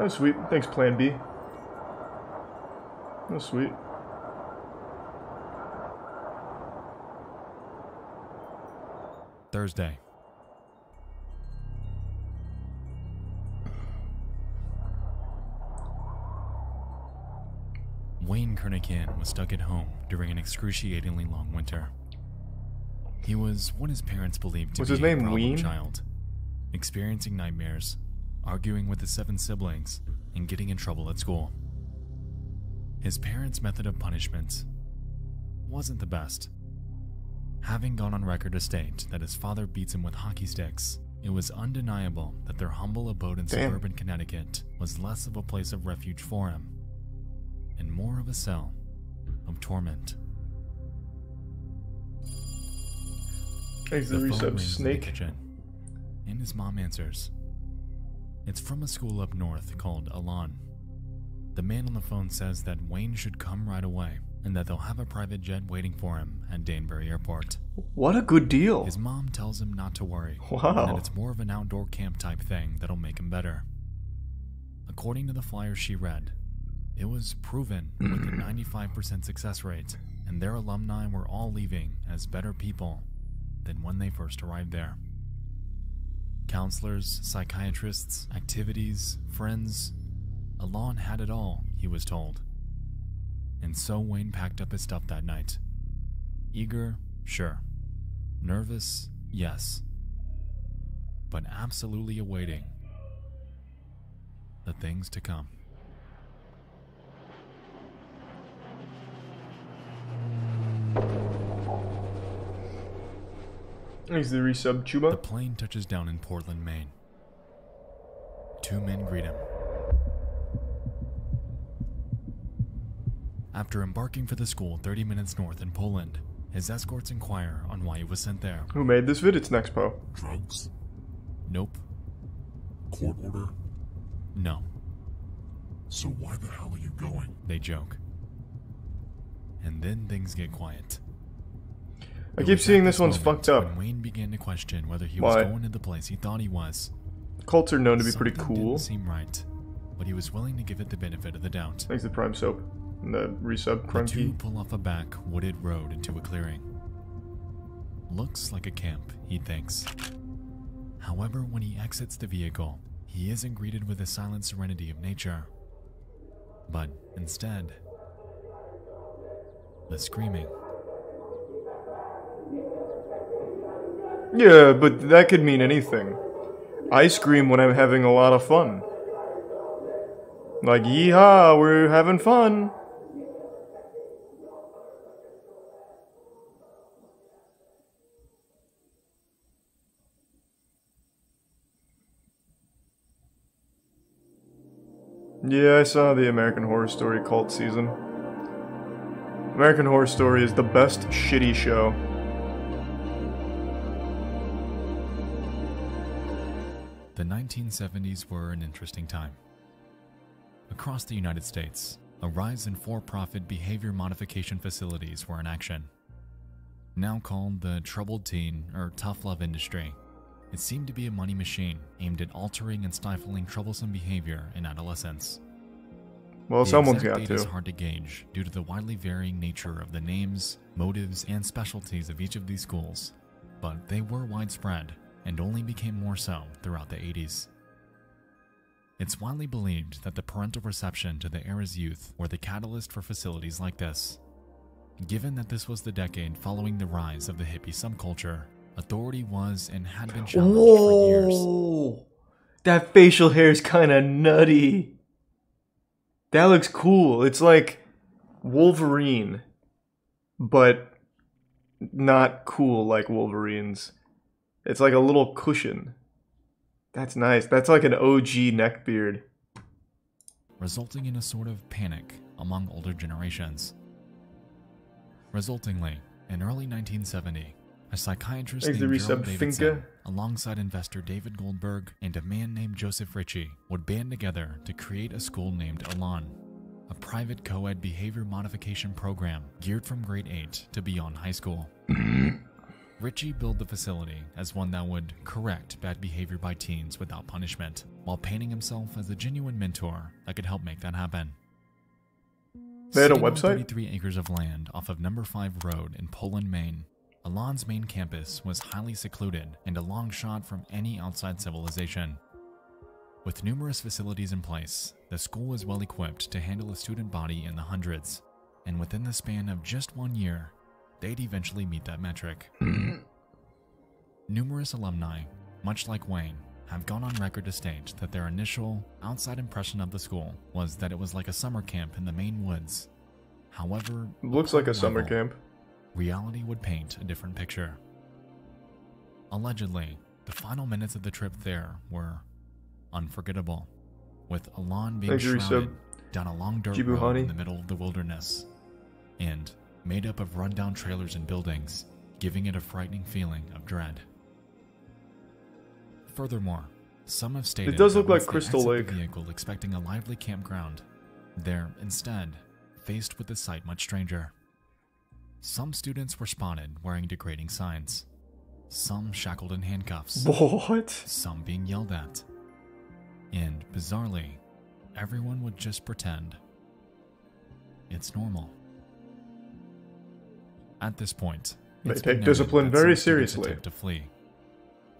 Oh, sweet. Thanks, Plan B. Oh, sweet. Thursday. Wayne Kernican was stuck at home during an excruciatingly long winter. He was what his parents believed to Was be his a name problem Ween? child, experiencing nightmares, arguing with his seven siblings, and getting in trouble at school. His parents' method of punishment wasn't the best. Having gone on record to state that his father beats him with hockey sticks, it was undeniable that their humble abode in Damn. suburban Connecticut was less of a place of refuge for him and more of a cell of torment. The, phone rings in the kitchen, and his mom answers. It's from a school up north called Elan. The man on the phone says that Wayne should come right away and that they'll have a private jet waiting for him at Danbury Airport. What a good deal. His mom tells him not to worry, and Wow. that it's more of an outdoor camp type thing that'll make him better. According to the flyer she read, it was proven with a 95% success rate, and their alumni were all leaving as better people than when they first arrived there. Counselors, psychiatrists, activities, friends, Elan had it all, he was told. And so Wayne packed up his stuff that night. Eager, sure. Nervous, yes. But absolutely awaiting the things to come. Thanks, the resub The plane touches down in Portland, Maine. Two men greet him. After embarking for the school 30 minutes north in Poland, his escorts inquire on why he was sent there. Who made this vid? It's Nexpo. Drugs? Nope, Court order? no, So why the hell are you going? they joke. And then things get quiet. I keep seeing this one's fucked up. Wayne began to question whether he Why? was going to the place he thought he was. Cults are known to be pretty Something cool. Didn't seem right, but he was willing to give it the benefit of the doubt. Thanks, the Prime Soap. And the resub The two pull off a back wooded road into a clearing. Looks like a camp, he thinks. However, when he exits the vehicle, he isn't greeted with the silent serenity of nature, but instead, the screaming. Yeah, but that could mean anything. I scream when I'm having a lot of fun. Like, yeehaw, we're having fun. Yeah, I saw the American Horror Story cult season. American Horror Story is the best shitty show. The 1970s were an interesting time. Across the United States, a rise in for profit behavior modification facilities were in action. Now called the troubled teen or tough love industry, it seemed to be a money machine aimed at altering and stifling troublesome behavior in adolescents. Well, The someone's exact got date is hard to gauge due to the widely varying nature of the names, motives, and specialties of each of these schools, but they were widespread and only became more so throughout the 80s. It's widely believed that the parental reception to the era's youth were the catalyst for facilities like this. Given that this was the decade following the rise of the hippie subculture, authority was and had been challenged for years. That facial hair is kind of nutty. That looks cool. It's like Wolverine, but not cool like Wolverine's. It's like a little cushion. That's nice. That's like an OG neck beard. resulting in a sort of panic among older generations. Resultingly, in early 1970, a psychiatrist Thanks named Gerald resub Davidson, Finca. alongside investor David Goldberg and a man named Joseph Ricci, would band together to create a school named Elan, a private co-ed behavior modification program geared from grade 8 to beyond high school. Ricci billed the facility as one that would correct bad behavior by teens without punishment, while painting himself as a genuine mentor that could help make that happen. They had a website? 33 acres of land off of Number 5 Road in Poland, Maine. Elan's main campus was highly secluded and a long shot from any outside civilization. With numerous facilities in place, the school was well equipped to handle a student body in the hundreds, and within the span of just one year, they'd eventually meet that metric. Numerous alumni, much like Wayne, have gone on record to state that their initial, outside impression of the school was that it was like a summer camp in the Maine woods. However, Looks like a upon summer camp. reality would paint a different picture. Allegedly, the final minutes of the trip there were unforgettable, with Elan being Thank shrouded down a long dirt Jibu road in the middle of the wilderness, and made up of rundown trailers and buildings, giving it a frightening feeling of dread. Furthermore, some have stated it does look like Crystal Lake. vehicle expecting a lively campground, they're instead faced with a sight much stranger. Some students were spotted wearing degrading signs, some shackled in handcuffs, What? some being yelled at. And bizarrely, everyone would just pretend it's normal. At this point, They take discipline very seriously. to flee.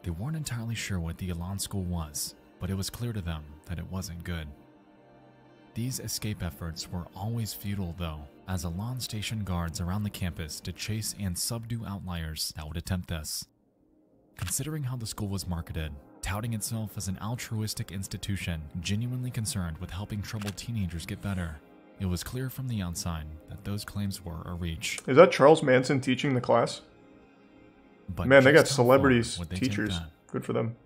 They weren't entirely sure what the Elan school was, but it was clear to them that it wasn't good. These escape efforts were always futile, though, as Elan stationed guards around the campus to chase and subdue outliers that would attempt this. Considering how the school was marketed, touting itself as an altruistic institution genuinely concerned with helping troubled teenagers get better, it was clear from the outside that those claims were a reach. Is that Charles Manson teaching the class? But Man, they got just how far celebrities they teachers. Good for them.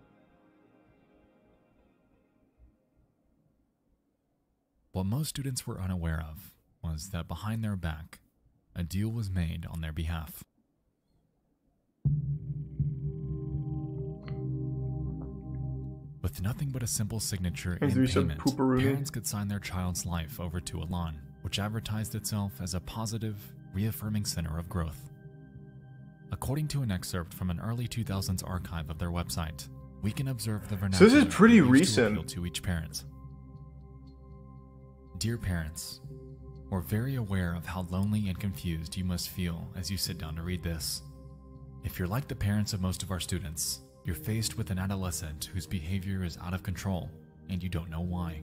What most students were unaware of was that behind their back, a deal was made on their behalf. With nothing but a simple signature and do we sub payment, parents could sign their child's life over to Elan, which advertised itself as a positive, reaffirming center of growth. According to an excerpt from an early 2000s archive of their website, we can observe the So this is vernacular pretty used to recent. to each parent. Dear parents, we're very aware of how lonely and confused you must feel as you sit down to read this. If you're like the parents of most of our students, you're faced with an adolescent whose behavior is out of control and you don't know why.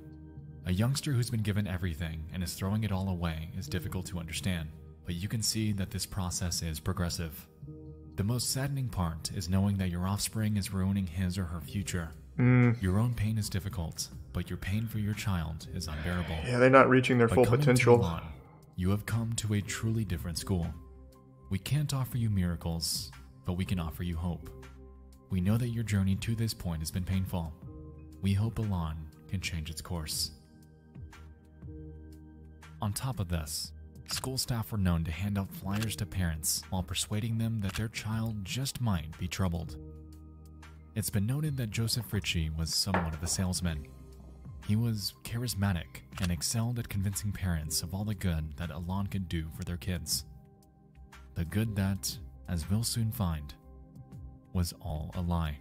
A youngster who's been given everything and is throwing it all away is difficult to understand, but you can see that this process is progressive. The most saddening part is knowing that your offspring is ruining his or her future. Mm, Your own pain is difficult, but your pain for your child is unbearable. yeah, they're not reaching their By full potential. Milan, you have come to a truly different school. We can't offer you miracles, but we can offer you hope. We know that your journey to this point has been painful. We hope Elan can change its course. On top of this, school staff were known to hand out flyers to parents while persuading them that their child just might be troubled. It's been noted that Joseph Ricci was somewhat of a salesman. He was charismatic and excelled at convincing parents of all the good that Elan could do for their kids. The good that, as we'll soon find, was all a lie.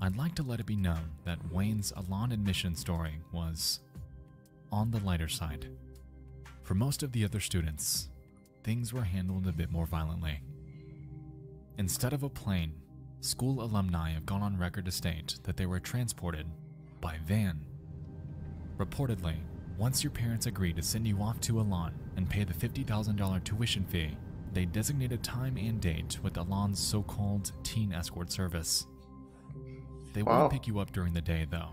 I'd like to let it be known that Wayne's Elan admission story was on the lighter side. For most of the other students, things were handled a bit more violently. Instead of a plane, school alumni have gone on record to state that they were transported by van. Reportedly, once your parents agree to send you off to Elan and pay the $50,000 tuition fee, they designated time and date with Elan's so called teen escort service. They Wow. wouldn't pick you up during the day, though.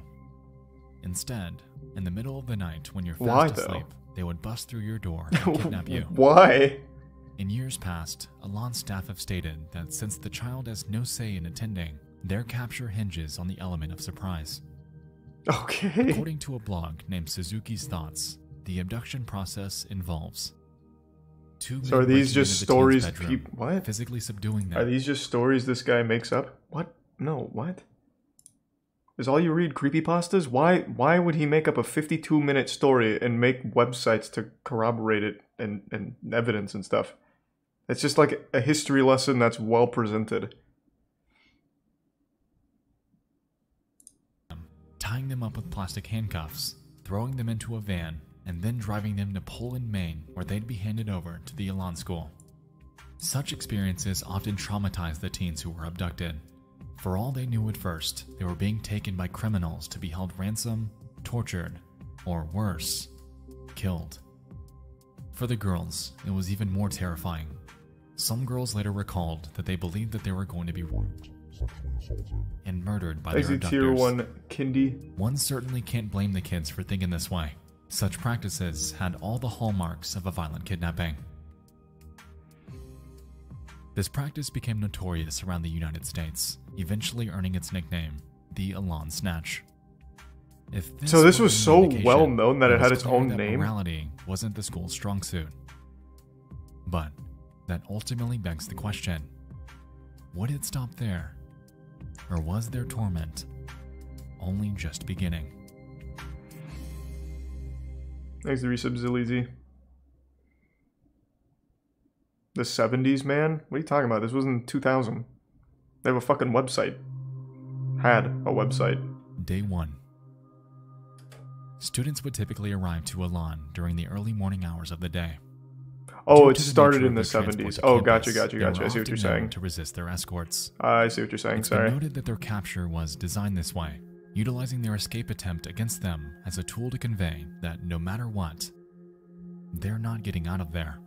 Instead, in the middle of the night when you're fast Why, though? asleep, they would bust through your door and kidnap you. Why? In years past, Elan's staff have stated that since the child has no say in attending, their capture hinges on the element of surprise. Okay. According to a blog named Suzuki's Thoughts, the abduction process involves two So are these just into the teen's stories? bedroom, Peop- what? physically subduing them, Are these just stories this guy makes up? What? No, what? Is all you read creepypastas? Why why would he make up a 52 minute story and make websites to corroborate it and, and evidence and stuff? It's just like a history lesson that's well presented. tying them up with plastic handcuffs, throwing them into a van, and then driving them to Poland, Maine, where they'd be handed over to the Elan School. Such experiences often traumatize the teens who were abducted. For all they knew at first, they were being taken by criminals to be held ransom, tortured, or worse, killed. For the girls, it was even more terrifying. Some girls later recalled that they believed that they were going to be Raped, sexually assaulted, and murdered by I their abductors. tier one kindy. One certainly can't blame the kids for thinking this way. Such practices had all the hallmarks of a violent kidnapping. This practice became notorious around the United States, eventually earning its nickname, the Elan Snatch. If So this was so well known that it was had its own name? Morality wasn't the school's strong suit. But that ultimately begs the question would it stop there? Or was their torment only just beginning? Thanks to resub Zillizy. The 70s, man? What are you talking about? This was in 2000. They have a fucking website. Had a website. Day 1. Students would typically arrive to Elan during the early morning hours of the day. Oh, it started in the 70s. Oh, gotcha, gotcha, gotcha. I see what you're saying. To resist their escorts. I see what you're saying. It's Sorry. noted that their capture was designed this way, utilizing their escape attempt against them as a tool to convey that no matter what, they're not getting out of there.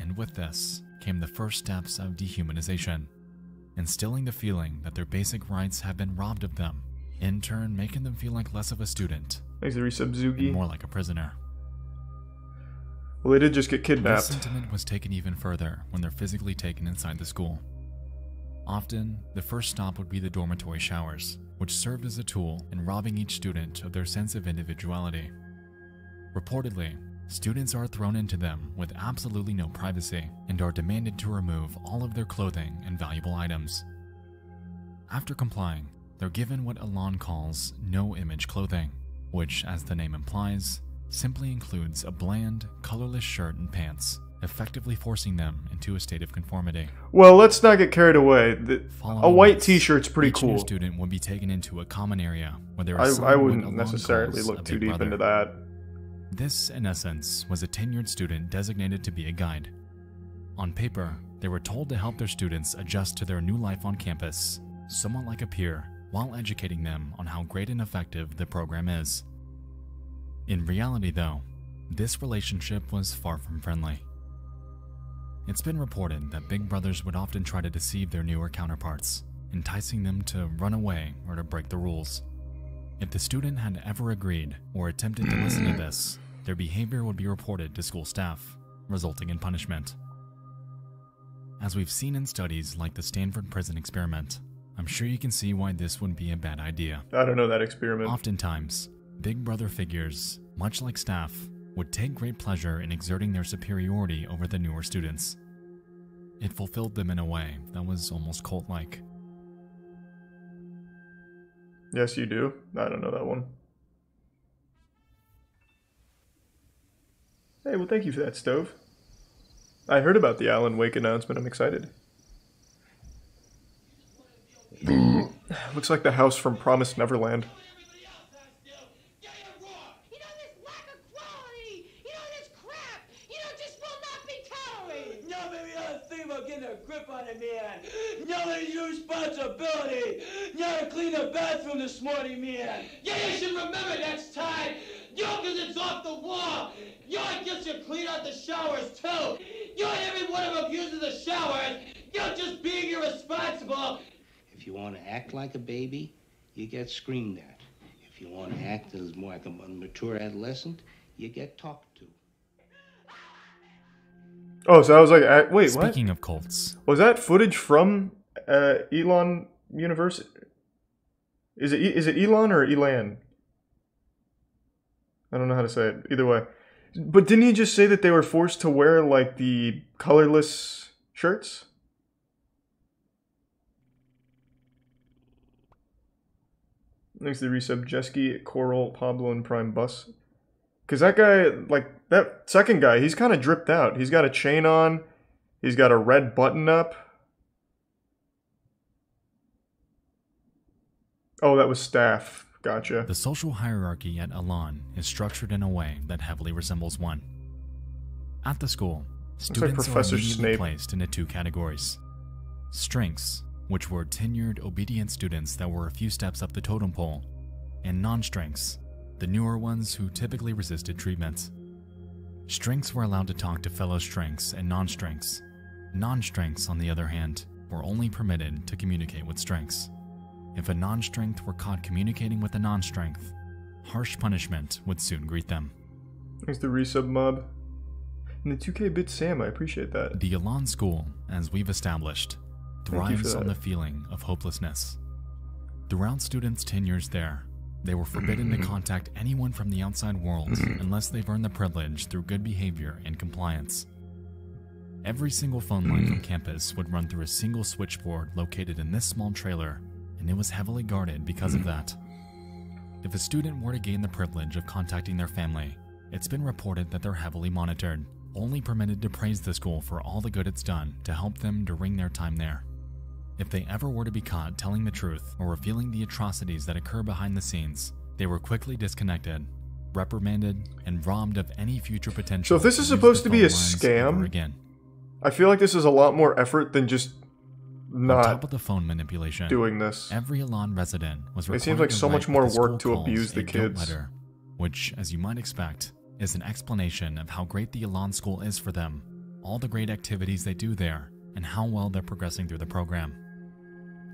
And with this came the first steps of dehumanization, instilling the feeling that their basic rights have been robbed of them, in turn making them feel like less of a student Thanks to resub and more like a prisoner. Well, they did just get kidnapped. This sentiment was taken even further when they're physically taken inside the school. Often, the first stop would be the dormitory showers, which served as a tool in robbing each student of their sense of individuality. Reportedly, students are thrown into them with absolutely no privacy and are demanded to remove all of their clothing and valuable items. After complying, they're given what Elan calls no image clothing, which, as the name implies, simply includes a bland, colorless shirt and pants, effectively forcing them into a state of conformity. Well, let's not get carried away. The, a white t-shirt's pretty each new cool. student would be taken into a common area where they were I, I wouldn't necessarily look too deep brother. into that. This, in essence, was a tenured student designated to be a guide. On paper, they were told to help their students adjust to their new life on campus, somewhat like a peer, while educating them on how great and effective the program is. In reality, though, this relationship was far from friendly. It's been reported that big brothers would often try to deceive their newer counterparts, enticing them to run away or to break the rules. If the student had ever agreed or attempted to listen to this, their behavior would be reported to school staff, resulting in punishment. As we've seen in studies like the Stanford Prison Experiment, I'm sure you can see why this would be a bad idea. I don't know that experiment. Oftentimes, Big Brother figures, much like staff, would take great pleasure in exerting their superiority over the newer students. It fulfilled them in a way that was almost cult like. Yes, you do. I don't know that one. Hey, well, thank you for that, Stove. I heard about the Alan Wake announcement. I'm excited. Looks like the house from Promised Neverland. everybody else has to. Get it wrong. You know, this lack of quality. You know, this crap. You know, just will not be tolerated. Nobody else think about getting a grip on it, man. Nobody You gotta clean the bathroom this morning, man. Yeah, you should remember next time. You know, cause it's off the wall. You know, I guess you clean out the showers too. You know, every one of them uses the showers. You're just being irresponsible. If you want to act like a baby, you get screamed at. If you want to act as more like a mature adolescent, you get talked to. Oh, so I was like, uh, wait, what? Speaking of cults, Was that footage from uh, Elon University? Is it E- it Elon or Elan? I don't know how to say it. Either way, but didn't he just say that they were forced to wear like the colorless shirts? Next to the resub Jeski, Coral, Pablo, and Prime Bus. Cause that guy, like that second guy, he's kind of dripped out. He's got a chain on. He's got a red button up. Oh, that was staff. Gotcha. The social hierarchy at Elan is structured in a way that heavily resembles one. At the school, like students Professor are immediately Snape. placed into two categories. Strengths, which were tenured, obedient students that were a few steps up the totem pole, and non-strengths, the newer ones who typically resisted treatment. Strengths were allowed to talk to fellow strengths and non-strengths. Non-strengths, on the other hand, were only permitted to communicate with strengths. If a non-strength were caught communicating with a non-strength, harsh punishment would soon greet them. Thanks to resub mob. And the 2K bit Sam, I appreciate that. The Elan School, as we've established, Thank you for thrives on the feeling of hopelessness. Throughout students' tenures there, they were forbidden to contact anyone from the outside world unless they've earned the privilege through good behavior and compliance. Every single phone line from campus would run through a single switchboard located in this small trailer, and it was heavily guarded because of that. If a student were to gain the privilege of contacting their family, it's been reported that they're heavily monitored, only permitted to praise the school for all the good it's done to help them during their time there. If they ever were to be caught telling the truth or revealing the atrocities that occur behind the scenes, they were quickly disconnected, reprimanded, and robbed of any future potential. So if this is supposed to be a scam, again. I feel like this is a lot more effort than just On top not of the phone manipulation, doing this. Every Elan resident was It seems like so much more work to abuse the kids. letter, which, as you might expect, is an explanation of how great the Elan school is for them, all the great activities they do there, and how well they're progressing through the program.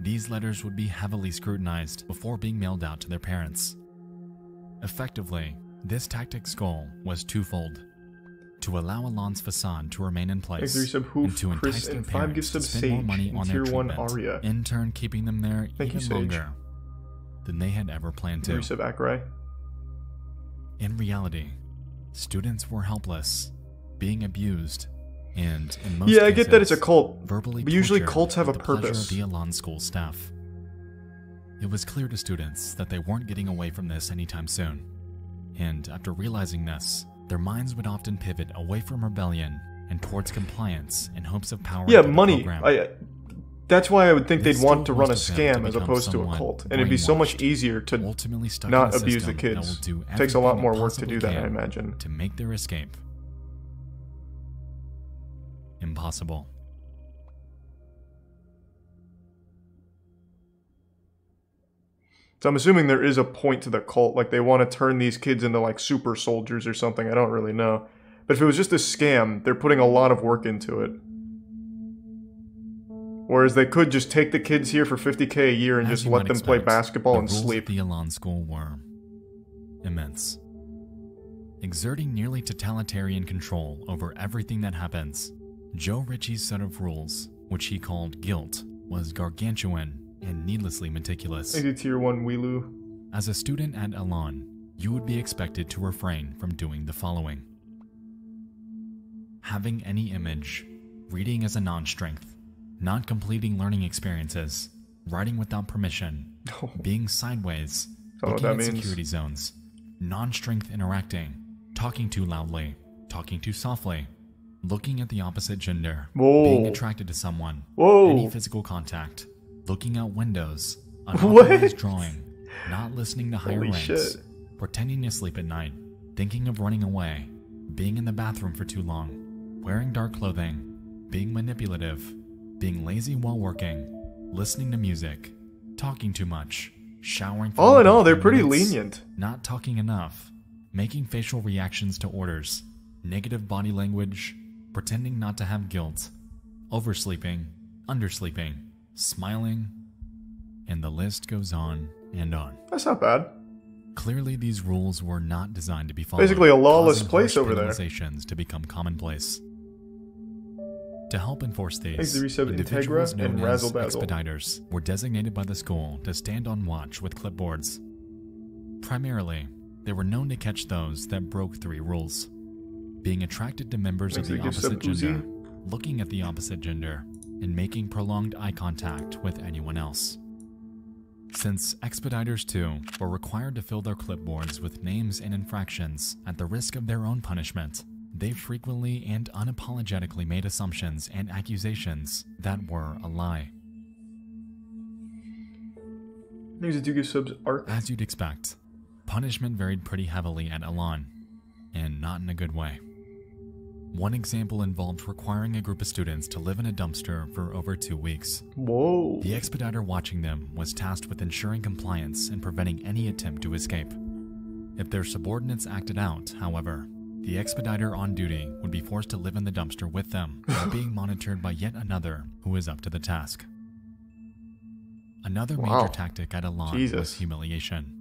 These letters would be heavily scrutinized before being mailed out to their parents. Effectively, this tactic's goal was twofold. To allow Elan's facade to remain in place, resub Hoof, and to entice Chris, their and five to spend more money on their tier one treatment, Aria. in turn keeping them there Thank even Sage. longer than they had ever planned to. Akrai. In reality, students were helpless, being abused, and in most Yeah, I get that it's a cult, verbally but usually cults have a purpose. Of the Elan school staff. It was clear to students that they weren't getting away from this anytime soon, and after realizing this, their minds would often pivot away from rebellion and towards compliance in hopes of power. Yeah, money. program. I. That's why I would think This they'd want to run a to scam as opposed to a cult, and it'd be so much easier to ultimately not abuse the system that will kids. Takes a lot more work to do that, I imagine. To make their escape impossible. So I'm assuming there is a point to the cult, like they want to turn these kids into like super soldiers or something. I don't really know. But if it was just a scam, they're putting a lot of work into it. Whereas they could just take the kids here for 50k a year and As just let them play basketball the and sleep. The Elan School were immense, exerting nearly totalitarian control over everything that happens. Joe Ricci's set of rules, which he called guilt, was gargantuan and needlessly meticulous. Maybe tier 1 Wheelu. As a student at Elan, you would be expected to refrain from doing the following having any image, reading as a non strength, not completing learning experiences, writing without permission, being sideways, what looking at means. security zones, non strength interacting, talking too loudly, talking too softly, looking at the opposite gender, Whoa. being attracted to someone, Whoa. any physical contact, looking out windows, What? unauthorized drawing, not listening to higher Holy ranks, shit. pretending to sleep at night, thinking of running away, being in the bathroom for too long, wearing dark clothing, being manipulative, being lazy while working, listening to music, talking too much, showering for All in all, they're 10 pretty minutes, lenient. not talking enough, making facial reactions to orders, negative body language, pretending not to have guilt, oversleeping, undersleeping, smiling, and the list goes on and on. That's not bad. Clearly, these rules were not designed to be followed. Basically a lawless place over there. to become commonplace. To help enforce these, individuals known and as expediters were designated by the school to stand on watch with clipboards. Primarily, they were known to catch those that broke three rules: being attracted to members Thanks of the opposite gender, looking at the opposite gender, and making prolonged eye contact with anyone else. Since expediters, too, were required to fill their clipboards with names and infractions at the risk of their own punishment, they frequently and unapologetically made assumptions and accusations that were a lie. Give subs arc. As you'd expect, punishment varied pretty heavily at Elan, and not in a good way. One example involved requiring a group of students to live in a dumpster for over two weeks. Whoa. The expediter watching them was tasked with ensuring compliance and preventing any attempt to escape. If their subordinates acted out, however, the expediter on duty would be forced to live in the dumpster with them while being monitored by yet another who was up to the task. Another Wow. major tactic at Elan Jesus. was humiliation.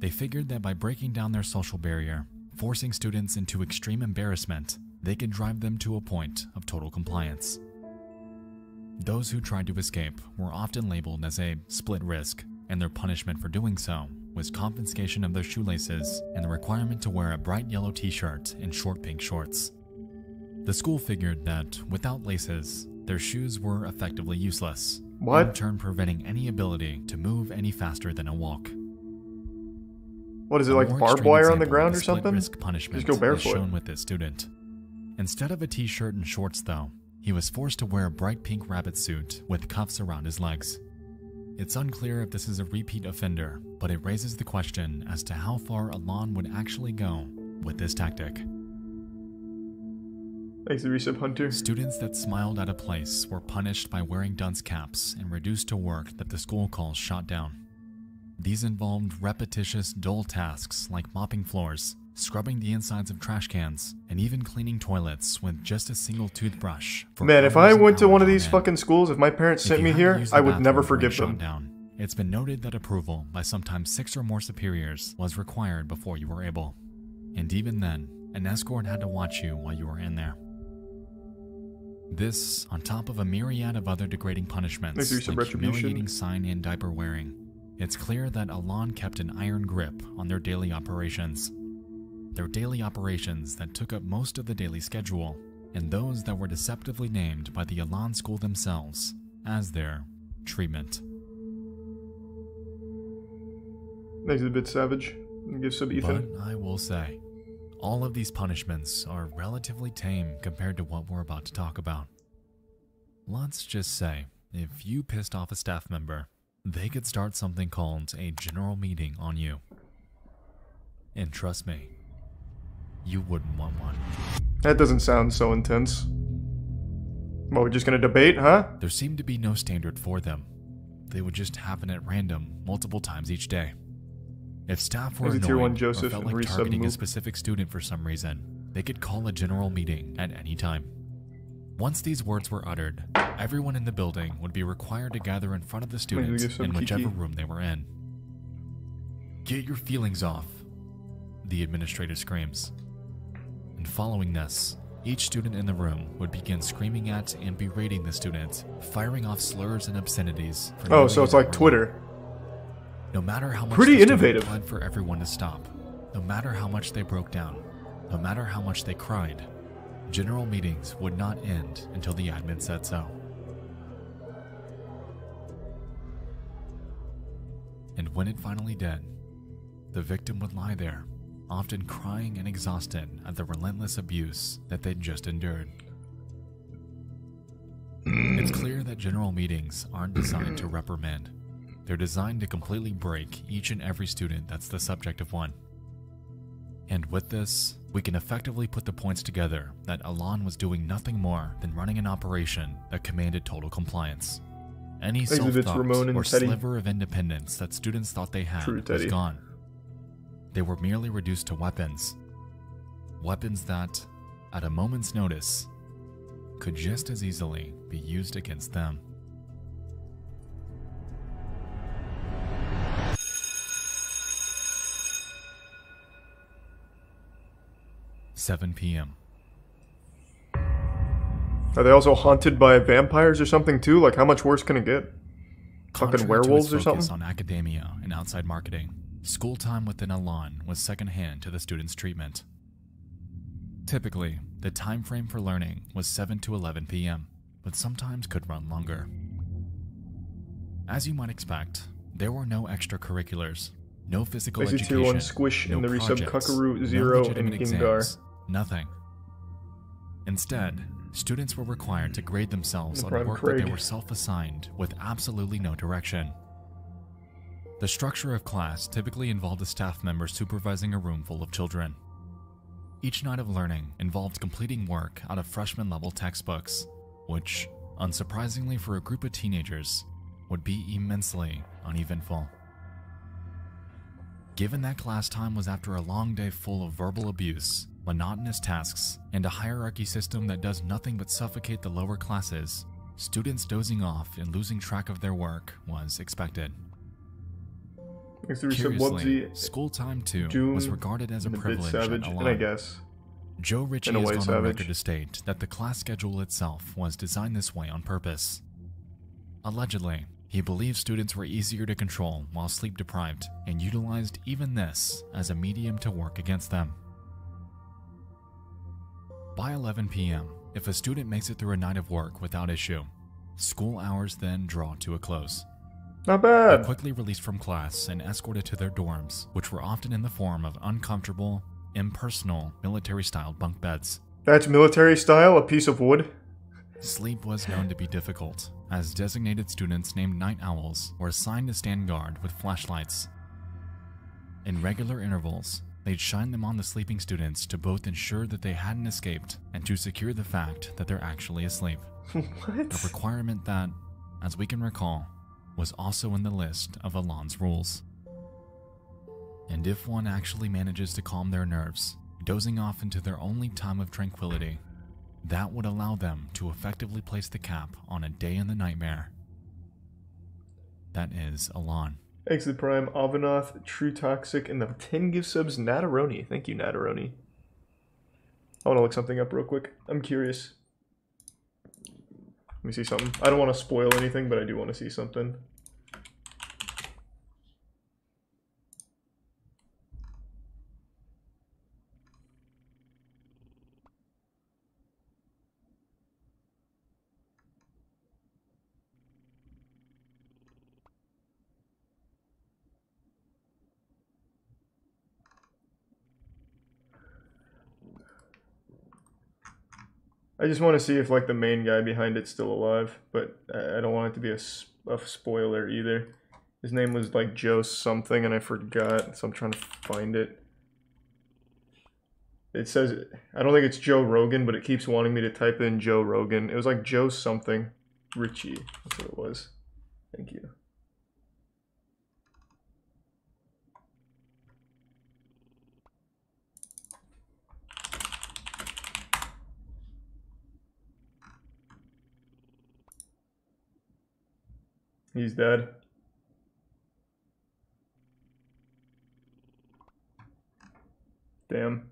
They figured that by breaking down their social barrier, forcing students into extreme embarrassment, they could drive them to a point of total compliance. Those who tried to escape were often labeled as a split risk, and their punishment for doing so was confiscation of their shoelaces and the requirement to wear a bright yellow t shirt and short pink shorts. The school figured that without laces, their shoes were effectively useless, What? in turn preventing any ability to move any faster than a walk. What is it A like barbed wire on the ground or something? Risk punishment Just go is barefoot. shown with this student. Instead of a t-shirt and shorts, though, he was forced to wear a bright pink rabbit suit with cuffs around his legs. It's unclear if this is a repeat offender, but it raises the question as to how far Elan would actually go with this tactic. Thanks Resub Hunter. Students that smiled at a place were punished by wearing dunce caps and reduced to work that the school calls shot down. These involved repetitious, dull tasks like mopping floors, scrubbing the insides of trash cans, and even cleaning toilets with just a single toothbrush. for Man, if I went to one of these end. fucking schools, if my parents If sent me here, I would never forgive them. Down, it's been noted that approval by sometimes six or more superiors was required before you were able. And even then, an escort had to watch you while you were in there. This, on top of a myriad of other degrading punishments, Makes you some like humiliating sign and diaper wearing, it's clear that Elan kept an iron grip on their daily operations. Their daily operations that took up most of the daily schedule, and those that were deceptively named by the Elan school themselves as their treatment. Makes it a bit savage. Give sub Ethan. But I will say, all of these punishments are relatively tame compared to what we're about to talk about. Let's just say, if you pissed off a staff member, they could start something called a general meeting on you. And trust me, you wouldn't want one. That doesn't sound so intense. Well, we're just gonna debate, huh? There seemed to be no standard for them. They would just happen at random, multiple times each day. If staff were There's a tier one annoyed or felt like targeting a specific student for some reason, they could call a general meeting at any time. Once these words were uttered, everyone in the building would be required to gather in front of the we student get some in whichever kiki. room they were in. Get your feelings off, the administrator screams. And following this, each student in the room would begin screaming at and berating the student, firing off slurs and obscenities. Oh, so it's like hour Twitter. No matter how much Pretty innovative. pled for everyone to stop, no matter how much they broke down, no matter how much they cried, general meetings would not end until the admin said so. And when it finally did, the victim would lie there, often crying and exhausted at the relentless abuse that they'd just endured. it's clear that general meetings aren't designed to reprimand. They're designed to completely break each and every student that's the subject of one. And with this, we can effectively put the points together that Elan was doing nothing more than running an operation that commanded total compliance. Any self-thought or Teddy. sliver of independence that students thought they had True, was Teddy. gone. They were merely reduced to weapons. Weapons that, at a moment's notice, could just as easily be used against them. Seven PM. Are they also haunted by vampires or something too? Like, how much worse can it get? Fucking werewolves or something? on academia and outside marketing, school time within Elan was secondhand to the student's treatment. Typically, the time frame for learning was 7 to 11 p.m., but sometimes could run longer. As you might expect, there were no extracurriculars, no physical Lazy education, Tier 1 Squish no and the resub no Zero legitimate and Gengar. exams, nothing. Instead, students were required to grade themselves No on work that they were self assigned with absolutely no direction. The structure of class typically involved a staff member supervising a room full of children. Each night of learning involved completing work out of freshman level textbooks, which, unsurprisingly for a group of teenagers, would be immensely uneventful. Given that class time was after a long day full of verbal abuse, monotonous tasks, and a hierarchy system that does nothing but suffocate the lower classes, students dozing off and losing track of their work was expected. Thanks to Reset Curiously, school time too June was regarded as a and a privilege savage, and I guess. Joe Ricci In a has way, gone on record to state that the class schedule itself was designed this way on purpose. Allegedly, he believed students were easier to control while sleep deprived and utilized even this as a medium to work against them. By 11 p.m., if a student makes it through a night of work without issue, school hours then draw to a close. Not bad. quickly released from class and escorted to their dorms, which were often in the form of uncomfortable, impersonal, military style bunk beds. That's military style, a piece of wood. Sleep was known to be difficult, as designated students named night owls were assigned to stand guard with flashlights. In regular intervals, they'd shine them on the sleeping students to both ensure that they hadn't escaped and to secure the fact that they're actually asleep. what? A requirement that, as we can recall, was also in the list of Elan's rules. And if one actually manages to calm their nerves, dozing off into their only time of tranquility, that would allow them to effectively place the cap on a day in the nightmare. That is Elan. The Prime, Avanoth, True Toxic, and the 10 gift subs, Nataroni. Thank you, Nataroni. I want to look something up real quick. I'm curious. Let me see something. I don't want to spoil anything, but I do want to see something. I just want to see if like the main guy behind it's still alive, but I don't want it to be a, a spoiler either. His name was like Joe something, and I forgot, so I'm trying to find it. It says I don't think it's Joe Rogan, but it keeps wanting me to type in Joe Rogan. It was like Joe something, Ricci. That's what it was. Thank you. He's dead. Damn.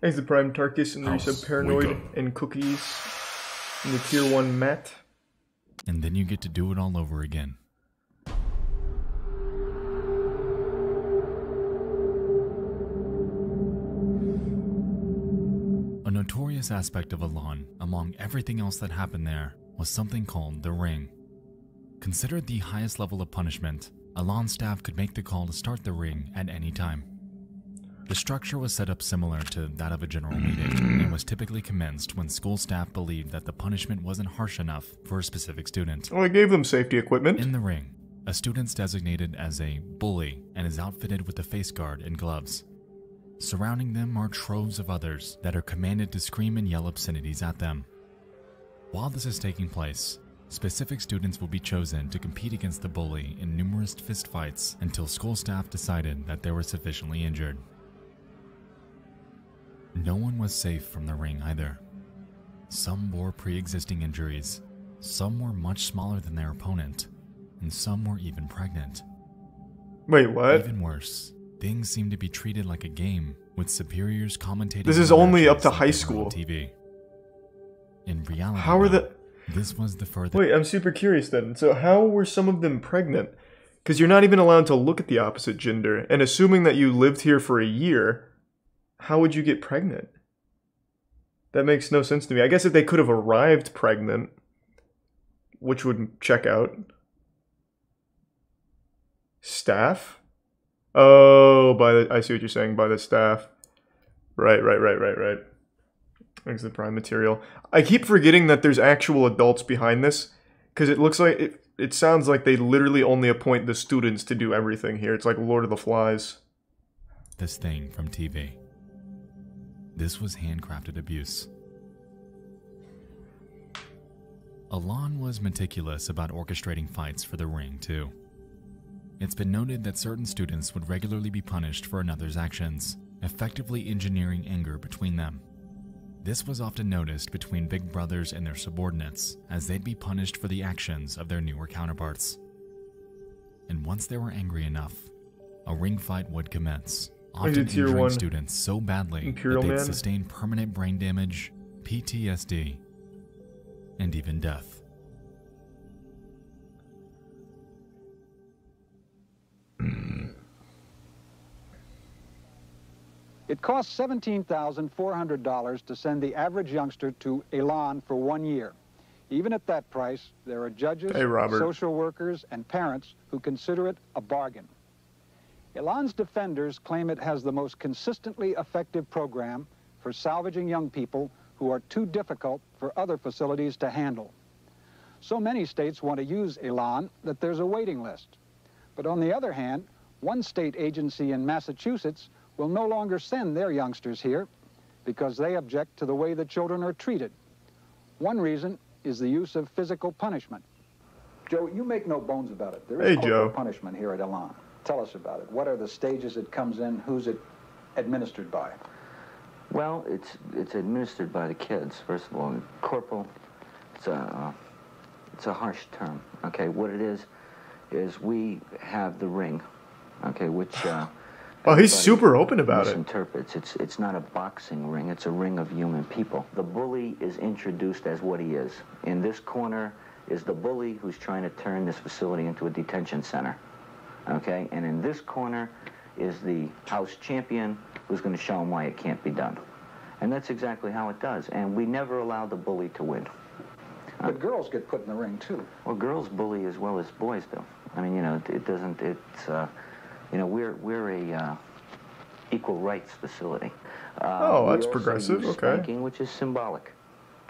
Thanks the Prime Tarkus and the House, resub Paranoid and Cookies. And the Tier 1 Matt. And then you get to do it all over again. Notorious aspect of Elan, among everything else that happened there, was something called the Ring. Considered the highest level of punishment, Elan staff could make the call to start the ring at any time. The structure was set up similar to that of a general meeting and was typically commenced when school staff believed that the punishment wasn't harsh enough for a specific student. Oh, I gave them safety equipment. In the ring, a student's designated as a bully and is outfitted with a face guard and gloves. Surrounding them are troves of others that are commanded to scream and yell obscenities at them. While this is taking place, specific students will be chosen to compete against the bully in numerous fistfights until school staff decided that they were sufficiently injured. No one was safe from the ring either. Some bore pre existing injuries, some were much smaller than their opponent, and some were even pregnant. Wait, what? Even worse, things seem to be treated like a game, with superiors commentating. This is only up to high they were on school. TV. In reality, How are the. This was the furthest. Wait, I'm super curious then. So, how were some of them pregnant? Because you're not even allowed to look at the opposite gender. And assuming that you lived here for a year, how would you get pregnant? That makes no sense to me. I guess if they could have arrived pregnant, which would check out. Staff? Oh, by the I see what you're saying by the staff. Right, right, right, right, right. Exit prime material. I keep forgetting that there's actual adults behind this because it looks like it. It sounds like they literally only appoint the students to do everything here. It's like Lord of the Flies. This thing from TV. This was handcrafted abuse. Elan was meticulous about orchestrating fights for the ring, too. It's been noted that certain students would regularly be punished for another's actions, effectively engineering anger between them. This was often noticed between big brothers and their subordinates, as they'd be punished for the actions of their newer counterparts. And once they were angry enough, a ring fight would commence, often injuring one students so badly Imperial that they'd Man? sustain permanent brain damage, PTSD, and even death. It costs $17,400 to send the average youngster to Elan for one year. Even at that price, there are judges, Hey, social workers, and parents who consider it a bargain. Elan's defenders claim it has the most consistently effective program for salvaging young people who are too difficult for other facilities to handle. So many states want to use Elan that there's a waiting list. But on the other hand, one state agency in Massachusetts will no longer send their youngsters here because they object to the way the children are treated. One reason is the use of physical punishment. Joe, you make no bones about it. There is Hey, corporal Joe. punishment here at Elan. Tell us about it. What are the stages it comes in? Who's it administered by? Well, it's it's administered by the kids. First of all, corporal. It's a uh, it's a harsh term. Okay, what it is is we have the ring. Okay, which. Uh, Oh, he's super open about it. misinterprets. It's it's not a boxing ring. It's a ring of human people. The bully is introduced as what he is. In this corner is the bully who's trying to turn this facility into a detention center. Okay, and in this corner is the house champion who's going to show him why it can't be done. And that's exactly how it does. And we never allow the bully to win. But girls get put in the ring, too. Well, girls bully as well as boys do. I mean, you know, it, it doesn't. It's, uh, you know, we're we're a uh, equal rights facility. Uh, Oh, that's progressive, okay. Spanking, which is symbolic.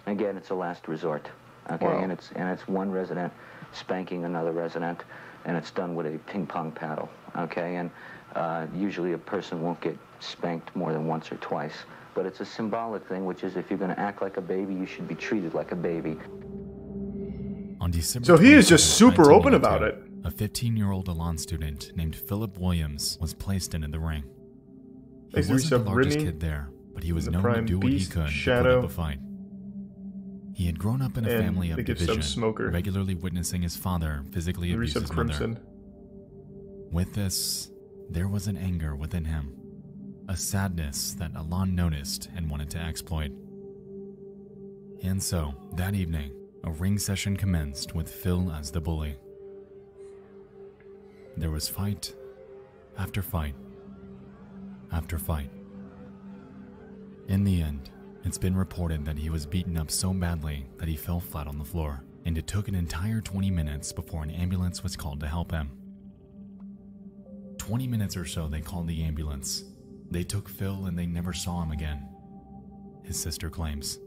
Again, it's a last resort. Okay, Wow. and it's and it's one resident spanking another resident, and it's done with a ping pong paddle. Okay, and uh, usually a person won't get spanked more than once or twice. But it's a symbolic thing, which is if you're going to act like a baby, you should be treated like a baby. On December So he is just super open about 1982, A 15 year old Elan student named Philip Williams was placed into the ring. He wasn't the largest Remy, kid there, but he was known to do what he could to put up a fight. He had grown up in a and family of division, Smoker. regularly witnessing his father physically abuse his mother. With this, there was an anger within him, a sadness that Elan noticed and wanted to exploit. And so, that evening, a ring session commenced with Phil as the bully. There was fight after fight after fight. In the end, it's been reported that he was beaten up so badly that he fell flat on the floor, and it took an entire 20 minutes before an ambulance was called to help him. 20 minutes or so, they called the ambulance. They took Phil and they never saw him again. His sister claims.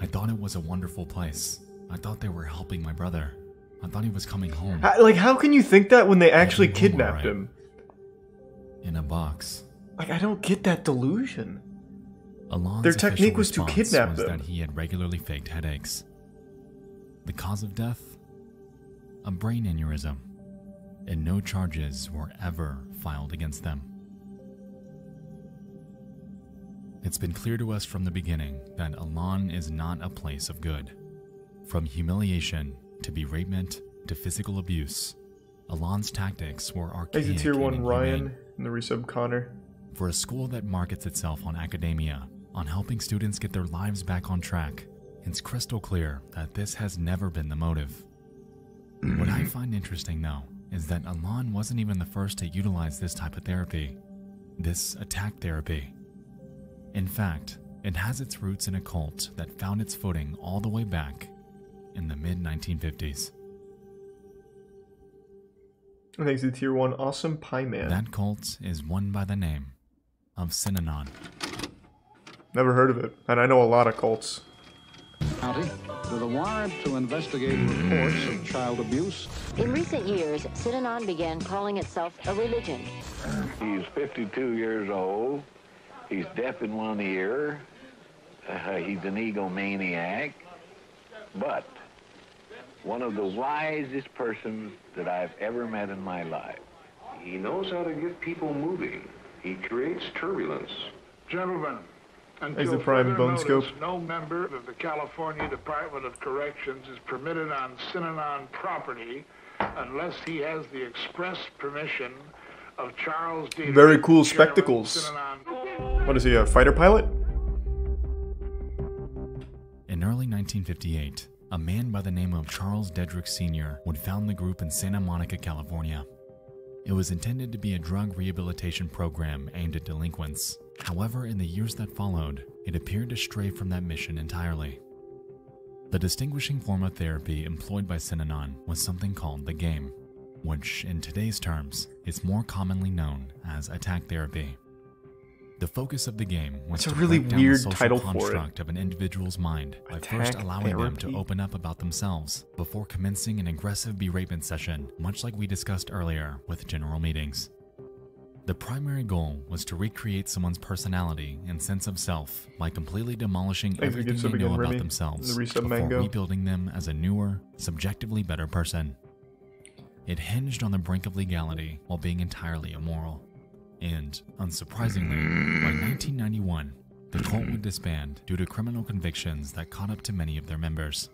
I thought it was a wonderful place. I thought they were helping my brother. I thought he was coming home like, how can you think that when they actually kidnapped alright. him? in a box. Like, I don't get that delusion. Elan's Their technique was to kidnap was them. that he had regularly faked headaches. The cause of death? A brain aneurysm. And no charges were ever filed against them. It's been clear to us from the beginning that Elan is not a place of good. From humiliation to beratement to physical abuse, Elan's tactics were archaic Exit tier 1. Ryan and the resub Connor. For a school that markets itself on academia, on helping students get their lives back on track, it's crystal clear that this has never been the motive. what I find interesting, though, is that Elan wasn't even the first to utilize this type of therapy, this attack therapy. In fact, it has its roots in a cult that found its footing all the way back in the mid 1950s. Thanks to Tier 1 Awesome Pie Man. That cult is one by the name of Synanon. Never heard of it. And I know a lot of cults. County with a warrant to investigate reports of child abuse. In recent years, Synanon began calling itself a religion. He's 52 years old. He's deaf in one ear. Uh, he's an egomaniac. But one of the wisest persons that I've ever met in my life. He knows how to get people moving. He creates turbulence. Gentlemen, Thanks until to Prime Bone notice, Scope. no member of the California Department of Corrections is permitted on Synanon property unless he has the express permission of Charles D. Very cool spectacles. Synanon. What is he, a fighter pilot? In early 1958, a man by the name of Charles Dederich Sr. would found the group in Santa Monica, California. It was intended to be a drug rehabilitation program aimed at delinquents. However, in the years that followed, it appeared to stray from that mission entirely. The distinguishing form of therapy employed by Synanon was something called the game, which, in today's terms, is more commonly known as attack therapy. The focus of the game was It's a to really break down weird the social title construct of an individual's mind by first Attack allowing them to open up about themselves before commencing an aggressive beratement session, much like we discussed earlier with general meetings. The primary goal was to recreate someone's personality and sense of self by completely demolishing everything they know about themselves The before mango. rebuilding them as a newer, subjectively better person. It hinged on the brink of legality while being entirely immoral. And, unsurprisingly, by 1991, the cult would disband due to criminal convictions that caught up to many of their members.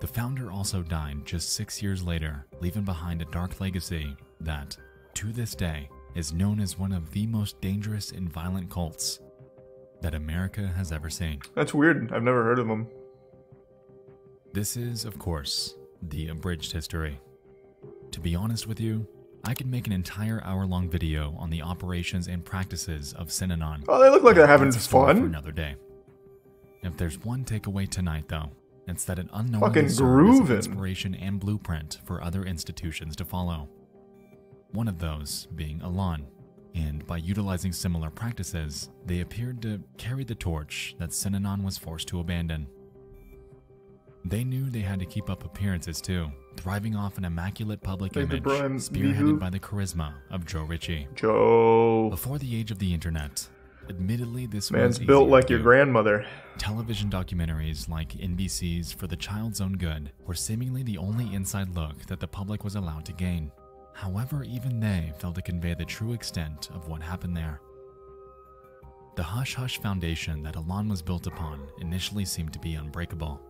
The founder also died just six years later, leaving behind a dark legacy that, to this day, is known as one of the most dangerous and violent cults that America has ever seen. That's weird. I've never heard of them. This is, of course, the abridged history. To be honest with you, I could make an entire hour long video on the operations and practices of Synanon. Oh, they look like they're having That's a story fun. For another day. If there's one takeaway tonight, though, it's that it unknowingly served as an inspiration and blueprint for other institutions to follow. One of those being Elan, and by utilizing similar practices, they appeared to carry the torch that Synanon was forced to abandon. They knew they had to keep up appearances too, thriving off an immaculate public the image spearheaded by the charisma of Joe Ricci. Joe. Before the age of the internet, admittedly this Man's was built like your do. grandmother. Television documentaries like NBC's For the Child's Own Good were seemingly the only inside look that the public was allowed to gain. However, even they failed to convey the true extent of what happened there. The hush hush foundation that Elan was built upon initially seemed to be unbreakable.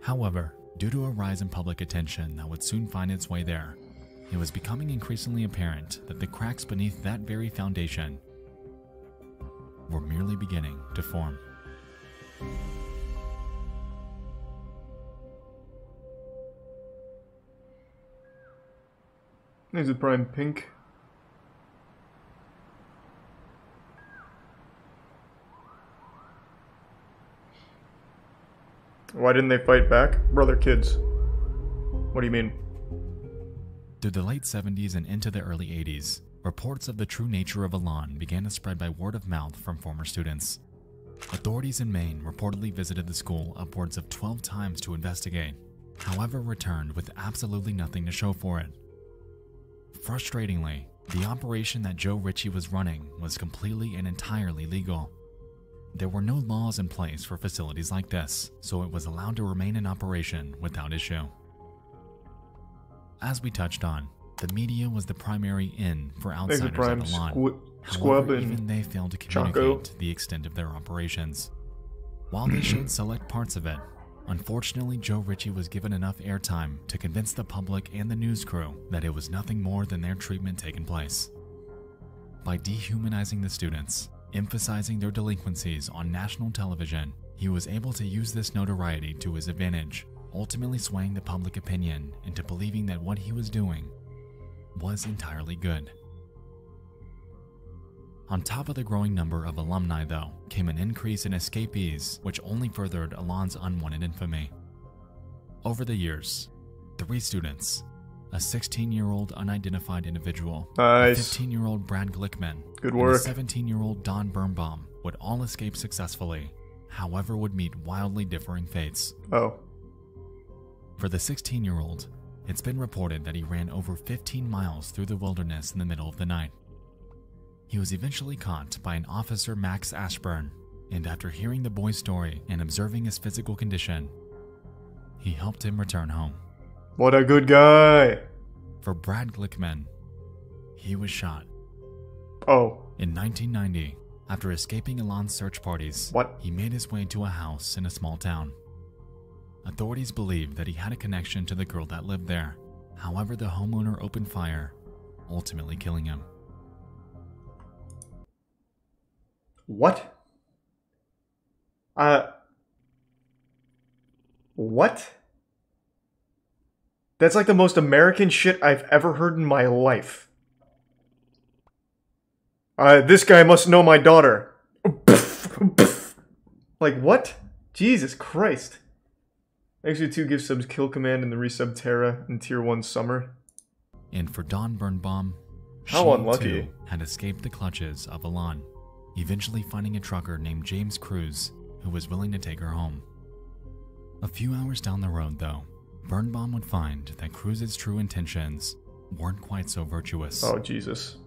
However, due to a rise in public attention that would soon find its way there, it was becoming increasingly apparent that the cracks beneath that very foundation were merely beginning to form. Is it Prime Pink? Why didn't they fight back? Brother kids. What do you mean? Through the late 70s and into the early 80s, reports of the true nature of Elan began to spread by word of mouth from former students. Authorities in Maine reportedly visited the school upwards of 12 times to investigate, however, returned with absolutely nothing to show for it. Frustratingly, the operation that Joe Ricci was running was completely and entirely legal. There were no laws in place for facilities like this, so it was allowed to remain in operation without issue. As we touched on, the media was the primary in for outsiders Prime at. Squ- However, even and they failed to communicate the extent of their operations. While they showed select parts of it, unfortunately Joe Ricci was given enough airtime to convince the public and the news crew that it was nothing more than their treatment taking place. By dehumanizing the students, emphasizing their delinquencies on national television, he was able to use this notoriety to his advantage, ultimately swaying the public opinion into believing that what he was doing was entirely good. On top of the growing number of alumni, though, came an increase in escapees, which only furthered Elan's unwanted infamy. Over the years, three students, a 16 year old unidentified individual, Nice. a 15 year old Brad Glickman, Good and a 17 year old Dawn Birnbaum would all escape successfully, however, would meet wildly differing fates. Oh. For the 16 year old, it's been reported that he ran over 15 miles through the wilderness in the middle of the night. He was eventually caught by an officer, Max Ashburn, and after hearing the boy's story and observing his physical condition, he helped him return home. What a good guy. For Brad Glickman, he was shot. Oh. In 1990, after escaping Elan's search parties, What? he made his way to a house in a small town. Authorities believed that he had a connection to the girl that lived there. However, the homeowner opened fire, ultimately killing him. What? Uh. What? That's like the most American shit I've ever heard in my life. Uh, this guy must know my daughter. like, what? Jesus Christ. Actually, two give subs Kill Command and the resub Terra in Tier 1 Summer. And for Dawn Birnbaum, How she unlucky. too had escaped the clutches of Elan, eventually finding a trucker named James Cruz who was willing to take her home. A few hours down the road, though, Birnbaum would find that Cruz's true intentions weren't quite so virtuous. Oh, Jesus.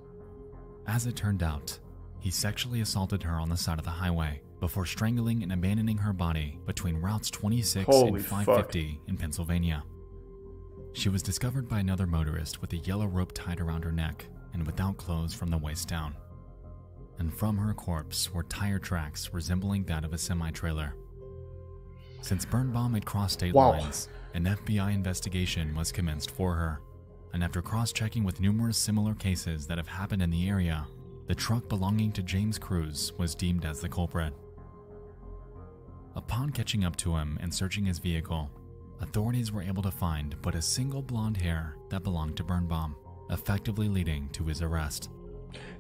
As it turned out, he sexually assaulted her on the side of the highway before strangling and abandoning her body between routes 26 Holy and fuck. 550 in Pennsylvania. She was discovered by another motorist with a yellow rope tied around her neck and without clothes from the waist down. And from her corpse were tire tracks resembling that of a semi trailer. Since Birnbaum had crossed state Wow. lines, an FBI investigation was commenced for her. And after cross checking with numerous similar cases that have happened in the area, the truck belonging to James Cruz was deemed as the culprit. Upon catching up to him and searching his vehicle, authorities were able to find but a single blonde hair that belonged to Birnbaum, effectively leading to his arrest.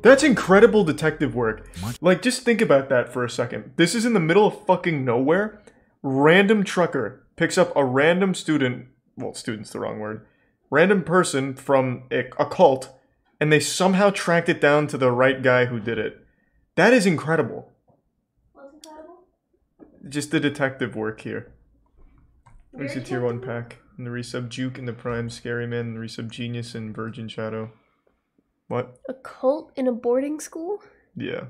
That's incredible detective work. Like, just think about that for a second. This is in the middle of fucking nowhere. Random trucker picks up a random student. Well, student's the wrong word. Random person from a, a cult, and they somehow tracked it down to the right guy who did it. That is incredible. Just the detective work here. There's a tier 1 pack. And the resub Juke and the Prime Scary Man, and the resub Genius and Virgin Shadow. What? A cult in a boarding school? Yeah.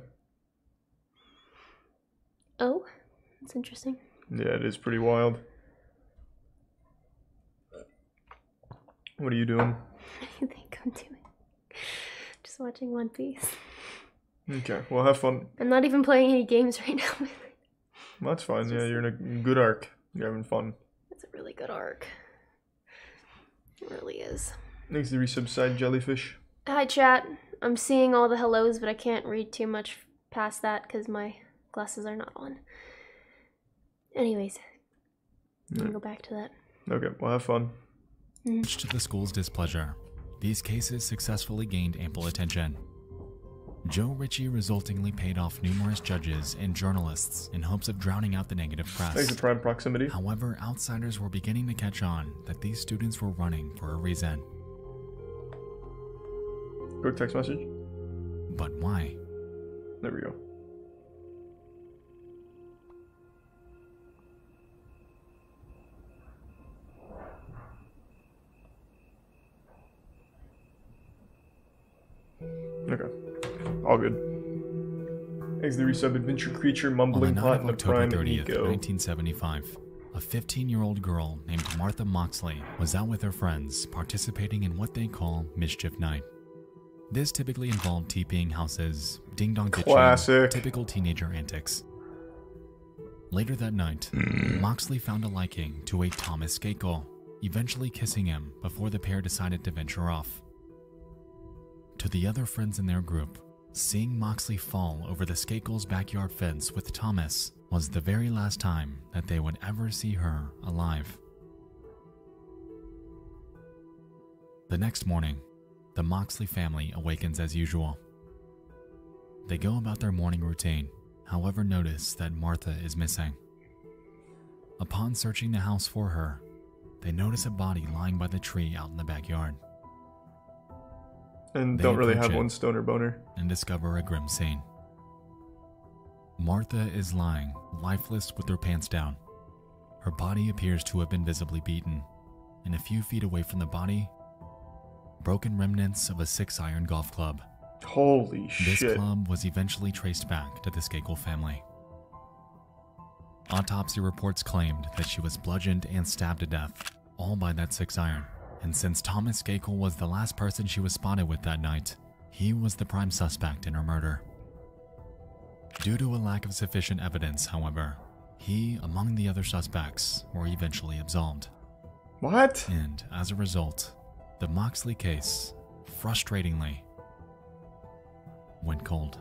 Oh, that's interesting. Yeah, it is pretty wild. What are you doing? What do you think I'm doing? Just watching One Piece. Okay, well, have fun. I'm not even playing any games right now. That's fine. Yeah, you're in a good arc. You're having fun. it's a really good arc. It really is. Thanks to resub side jellyfish. Hi, chat. I'm seeing all the hellos, but I can't read too much past that because my glasses are not on. Anyways, Yeah. go back to that. Okay, well, have fun. Much to the school's displeasure, these cases successfully gained ample attention. Joe Ricci resultingly paid off numerous judges and journalists in hopes of drowning out the negative press. Thanks press. to prime proximity. However, outsiders were beginning to catch on that these students were running for a reason. Quick text message. But why? There we go. Okay. All good. To the resub Adventure Creature On the Mumbling night Plot of October Prime 30th, Nico. 1975, a 15 year old girl named Martha Moxley was out with her friends participating in what they call Mischief Night. This typically involved TPing houses, ding dong ditching, typical teenager antics. Later that night, hmm. Moxley found a liking to a Thomas Skakel, eventually kissing him before the pair decided to venture off. To the other friends in their group, seeing Moxley fall over the Skakel's backyard fence with Thomas was the very last time that they would ever see her alive. The next morning, the Moxley family awakens as usual. They go about their morning routine, however, notice that Martha is missing. Upon searching the house for her, they notice a body lying by the tree out in the backyard. And They don't really have one stoner boner. and discover a grim scene. Martha is lying, lifeless with her pants down. Her body appears to have been visibly beaten, and a few feet away from the body, broken remnants of a six iron golf club. Holy This shit. This club was eventually traced back to the Skakel family. Autopsy reports claimed that she was bludgeoned and stabbed to death, all by that six iron. And since Thomas Skakel was the last person she was spotted with that night, he was the prime suspect in her murder. Due to a lack of sufficient evidence, however, he, among the other suspects, were eventually absolved. What? And as a result, the Moxley case, frustratingly, went cold.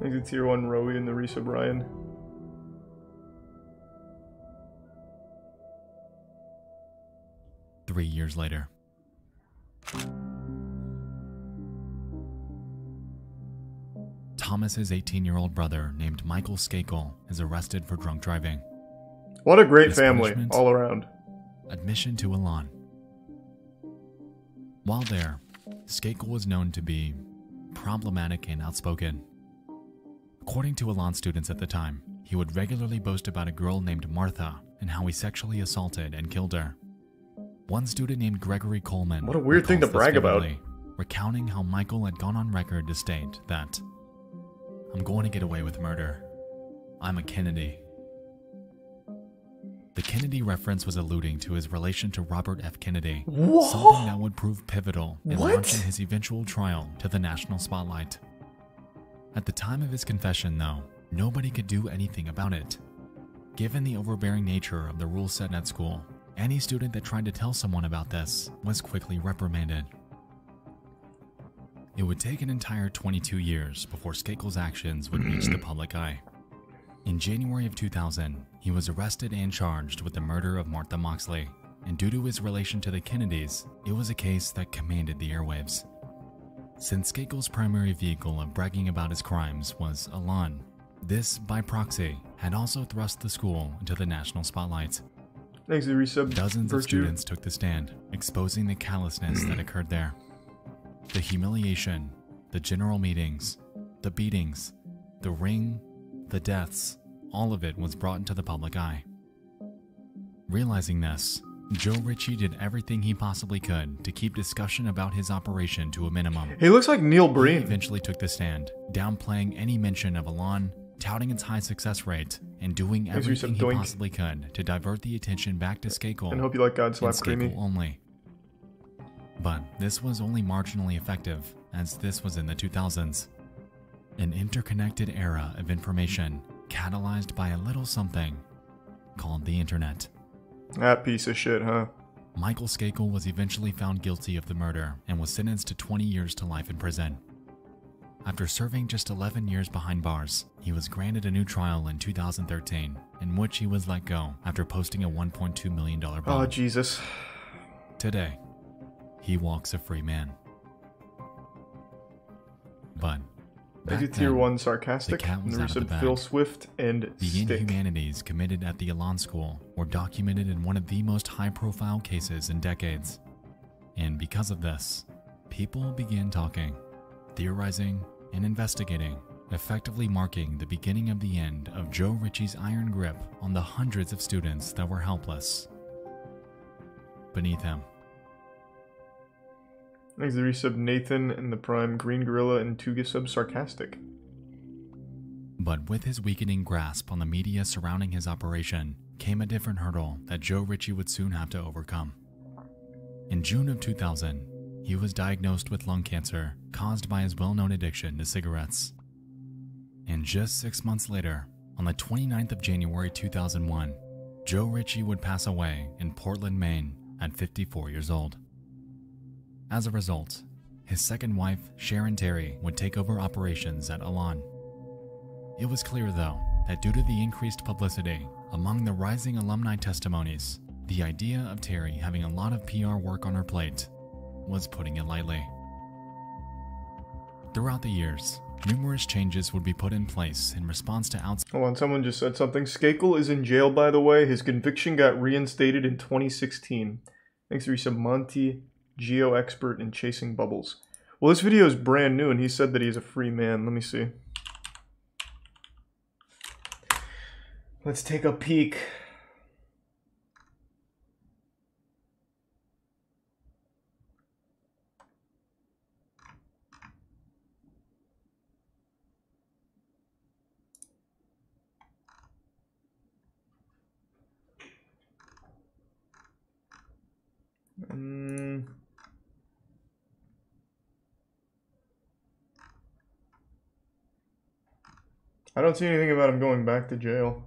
Thanks to Tier 1 Rowie and the Risa Brian. Three years later. Thomas's 18 year old brother, named Michael Skakel, is arrested for drunk driving. What a great His family, all around. Admission to Elan. While there, Skakel was known to be problematic and outspoken. According to Elan students at the time, he would regularly boast about a girl named Martha and how he sexually assaulted and killed her. One student named Gregory Coleman. What a weird thing to brag about. Recounting how Michael had gone on record to state that, I'm going to get away with murder. I'm a Kennedy. The Kennedy reference was alluding to his relation to Robert F. Kennedy, What? something that would prove pivotal in What? launching his eventual trial to the national spotlight. At the time of his confession, though, nobody could do anything about it. Given the overbearing nature of the rules set at school, any student that tried to tell someone about this was quickly reprimanded. It would take an entire 22 years before Skakel's actions would reach the public eye. In January of 2000, he was arrested and charged with the murder of Martha Moxley, and due to his relation to the Kennedys, it was a case that commanded the airwaves. Since Skakel's primary vehicle of bragging about his crimes was Elan, this, by proxy, had also thrust the school into the national spotlight. Thanks to resub Dozens of students took the stand, exposing the callousness that occurred there. The humiliation, the general meetings, the beatings, the ring, the deaths, all of it was brought into the public eye. Realizing this, Joe Ricci did everything he possibly could to keep discussion about his operation to a minimum. He looks like Neil He Breen. eventually took the stand, downplaying any mention of Elan, touting its high success rate, and doing everything he doink. possibly could to divert the attention back to Skakel. And hope you like God Slap Creamy. only. But this was only marginally effective, as this was in the 2000s. An interconnected era of information catalyzed by a little something called the internet. That piece of shit, huh? Michael Skakel was eventually found guilty of the murder and was sentenced to 20 years to life in prison. After serving just 11 years behind bars, he was granted a new trial in 2013, in which he was let go after posting a $1.2 million bond. Oh, Jesus. Today, he walks a free man. But back Tier then, 1 the Sarcastic. cat was out of the bag. Phil Swift and The Stick. inhumanities committed at the Elan School were documented in one of the most high profile cases in decades. And because of this, people began talking, theorizing, and investigating, effectively marking the beginning of the end of Joe Ricci's iron grip on the hundreds of students that were helpless beneath him. Thanks to the resub Nathan and the Prime Green Gorilla and Tuga sub Sarcastic. But with his weakening grasp on the media surrounding his operation came a different hurdle that Joe Ricci would soon have to overcome. In June of 2000, he was diagnosed with lung cancer caused by his well known addiction to cigarettes. And just six months later, on the 29th of January 2001, Joe Ricci would pass away in Portland, Maine at 54 years old. As a result, his second wife, Sharon Terry, would take over operations at Elan. It was clear, though, that due to the increased publicity among the rising alumni testimonies, the idea of Terry having a lot of PR work on her plate was putting it lightly. Throughout the years, numerous changes would be put in place in response to outside. Hold on, someone just said something. Skakel is in jail, by the way. His conviction got reinstated in 2016. Thanks to some Monty, geo expert in chasing bubbles. Well, this video is brand new, and he said that he's a free man. Let me see. Let's take a peek. Mm. I don't see anything about him going back to jail.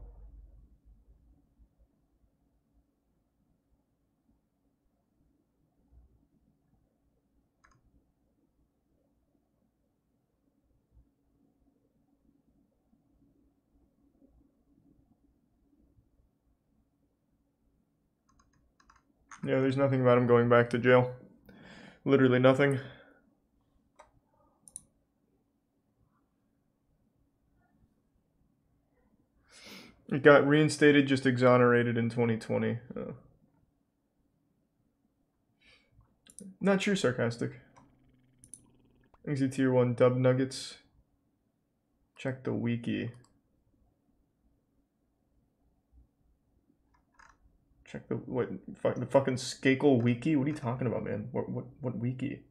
Yeah, there's nothing about him going back to jail. Literally nothing. It got reinstated, just exonerated in 2020. Oh. Not true, sarcastic. Exit tier 1 dub nuggets. Check the wiki. Check the what fuck the fucking Skakel wiki? What are you talking about, man? What what what wiki?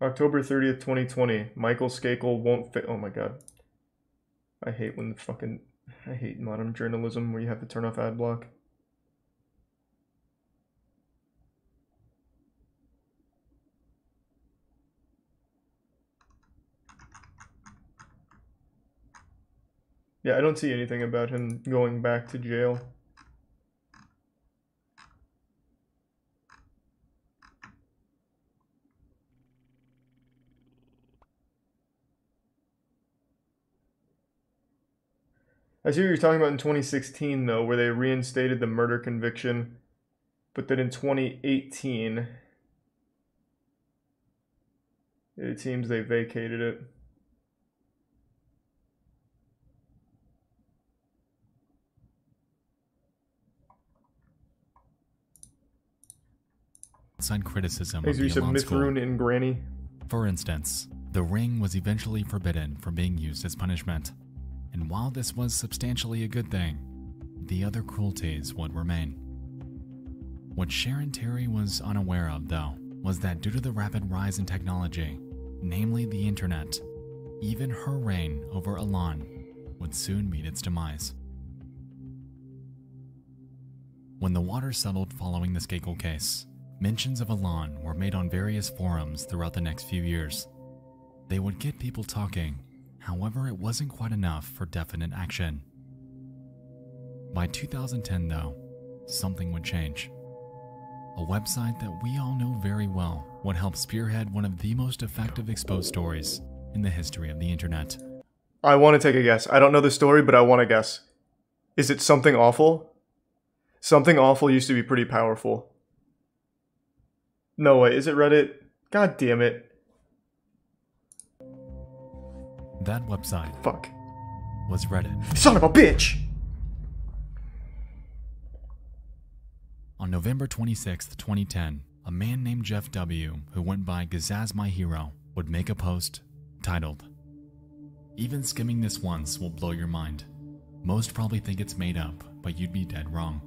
October 30th, 2020. Michael Skakel won't fit. Oh my god. I hate when the fucking I hate modern journalism where you have to turn off ad block. Yeah, I don't see anything about him going back to jail. I see what you're talking about in 2016, though, where they reinstated the murder conviction, but then in 2018, it seems they vacated it. outside criticism Thanks of the Elan school. And Granny. For instance, the ring was eventually forbidden from being used as punishment. And while this was substantially a good thing, the other cruelties would remain. What Sharon Terry was unaware of, though, was that due to the rapid rise in technology, namely the internet, even her reign over Elan would soon meet its demise. When the water settled following the Skakel case, mentions of Elan were made on various forums throughout the next few years. They would get people talking, however, it wasn't quite enough for definite action. By 2010, though, something would change. A website that we all know very well would help spearhead one of the most effective exposed stories in the history of the internet. I want to take a guess. I don't know the story, but I want to guess. Is it something awful? Something awful used to be pretty powerful. No way. Is it Reddit? God damn it. That website Fuck. was Reddit. Son of a bitch! On November 26, 2010, a man named Jeff W., who went by Gazaz My Hero, would make a post titled, Even skimming this once will blow your mind. Most probably think it's made up, but you'd be dead wrong.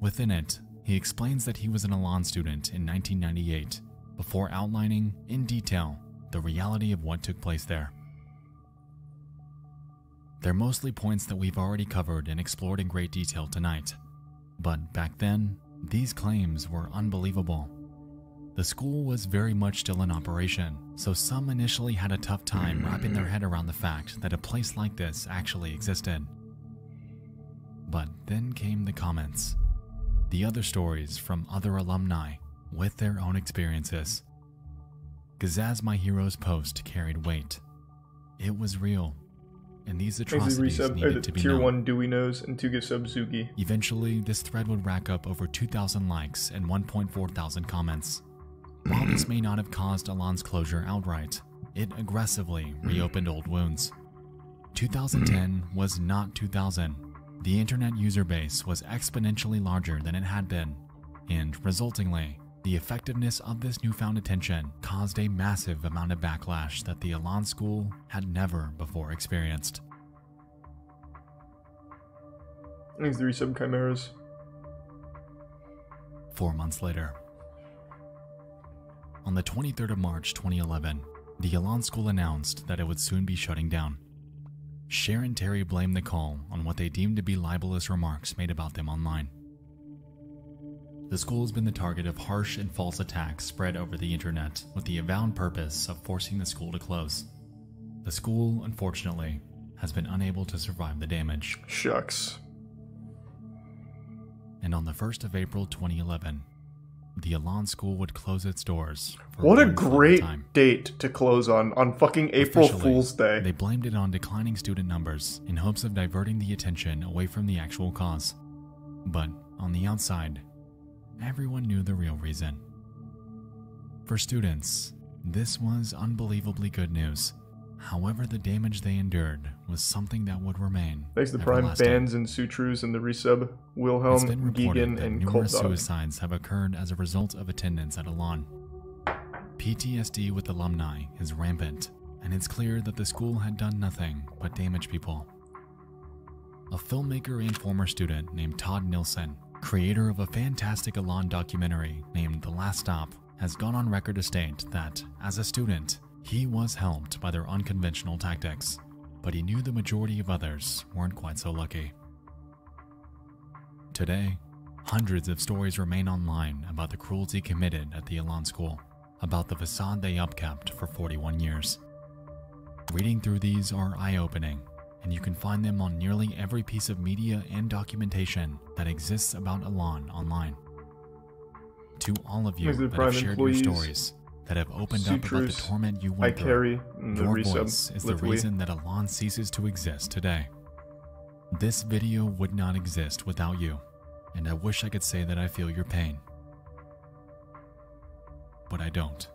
Within it, he explains that he was an Elan student in 1998 before outlining in detail the reality of what took place there. They're mostly points that we've already covered and explored in great detail tonight. But back then, these claims were unbelievable. The school was very much still in operation, so some initially had a tough time wrapping their head around the fact that a place like this actually existed. But then came the comments, the other stories from other alumni with their own experiences. Gazaz My Hero's post carried weight. It was real, and these atrocities resub, needed the to be tier known. 1 Dewey Nose and 2 gift sub Zuki. Eventually, this thread would rack up over 2,000 likes and 1.4 thousand comments. While this may not have caused Elan's closure outright, it aggressively reopened old wounds. 2010 was not 2000. The internet user base was exponentially larger than it had been, and resultingly, the effectiveness of this newfound attention caused a massive amount of backlash that the Elan School had never before experienced. Thanks, three sub chimeras. Four months later, on the 23rd of March 2011, the Elan School announced that it would soon be shutting down. Sharon Terry blamed the call on what they deemed to be libelous remarks made about them online. The school has been the target of harsh and false attacks spread over the internet with the avowed purpose of forcing the school to close. The school, unfortunately, has been unable to survive the damage. Shucks. And on the 1st of April 2011, the Elan School would close its doors. What a great date to close on on fucking April Officially, Fool's Day. They blamed it on declining student numbers in hopes of diverting the attention away from the actual cause. But on the outside, everyone knew the real reason. For students, this was unbelievably good news. However, the damage they endured was something that would remain. Thanks to the Prime. Bands and Sutrus and the resub Wilhelm, It's been reported Geegan, that and numerous Cold suicides have occurred as a result of attendance at Elan. PTSD with alumni is rampant, and it's clear that the school had done nothing but damage people. A filmmaker and former student named Todd Nilsson, creator of a fantastic Elan documentary named The Last Stop, has gone on record to state that, as a student, he was helped by their unconventional tactics, but he knew the majority of others weren't quite so lucky. Today, hundreds of stories remain online about the cruelty committed at the Elan School, about the facade they upkept for 41 years. Reading through these are eye opening, and you can find them on nearly every piece of media and documentation that exists about Elan online. To all of you These are the that have shared your stories, that have opened up about the torment you went through, your voice is the reason that Elan ceases to exist today. This video would not exist without you, and I wish I could say that I feel your pain. But I don't.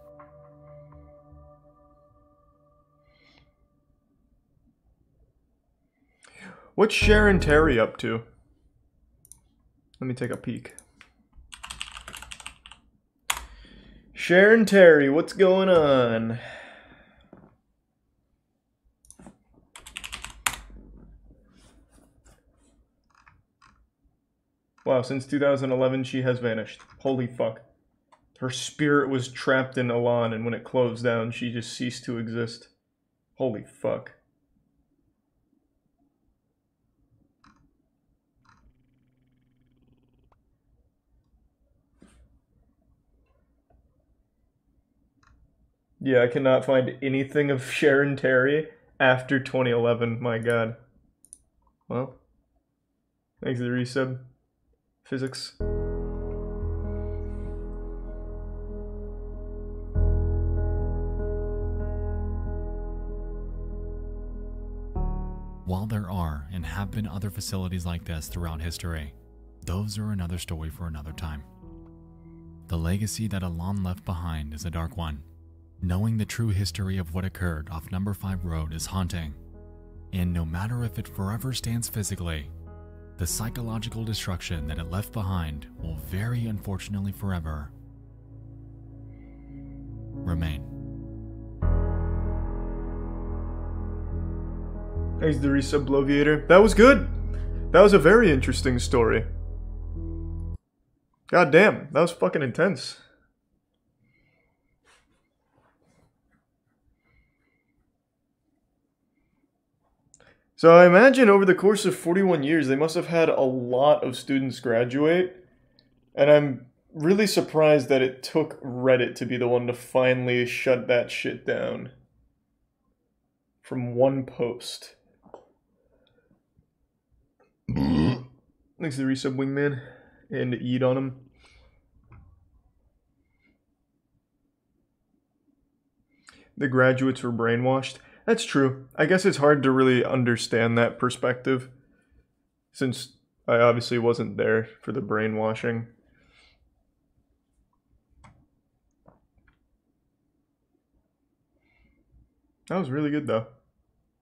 What's Sharon Terry up to? Let me take a peek. Sharon Terry, what's going on? Wow, since 2011 she has vanished. Holy fuck. Her spirit was trapped in Elan and when it closed down she just ceased to exist. Holy fuck. Yeah, I cannot find anything of Sharon Terry after 2011. My god. Well, thanks to the resub. Physics. While there are and have been other facilities like this throughout history, those are another story for another time. The legacy that Elan left behind is a dark one. Knowing the true history of what occurred off Number 5 Road is haunting. And no matter if it forever stands physically, the psychological destruction that it left behind will very unfortunately forever remain. Thanks the resub Bloviator. That was good. That was a very interesting story. God damn, that was fucking intense. So I imagine over the course of 41 years, they must have had a lot of students graduate. And I'm really surprised that it took Reddit to be the one to finally shut that shit down. From one post. Thanks to the resub wingman and eat on him. The graduates were brainwashed. That's true. I guess it's hard to really understand that perspective since I obviously wasn't there for the brainwashing. That was really good though.